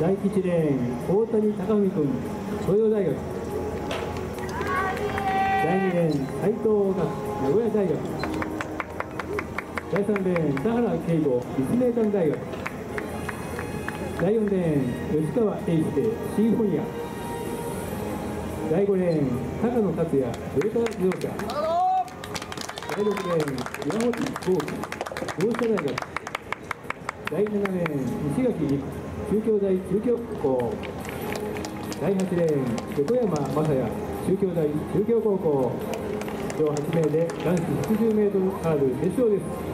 第1レーン大谷貴文君東洋大学。第2レーン斉藤学名古屋大学。第3レーン田原圭吾立命館大学。第4レーン吉川英介シーフォニア。第5レーン高野達也トヨタ自動車。第6レーン岩本剛樹同志社大学。第7レーン西垣陸中京大中京高校第8レーン横山雅也中京大中京高校上8名で男子 80m ハードル決勝です。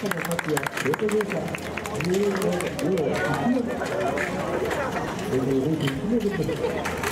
高野達也トヨタ自動車15秒1秒0.1秒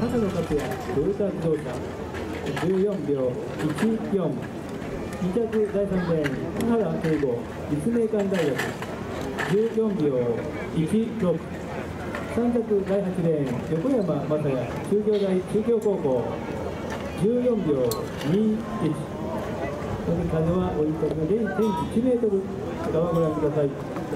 高野達也トヨタ自動車14秒14 2着第3レーン田原圭吾立命館大学14秒16 3着第8レーン横山雅也中京大中京高校14秒21それ風は追い風0.1メートル側ご覧ください。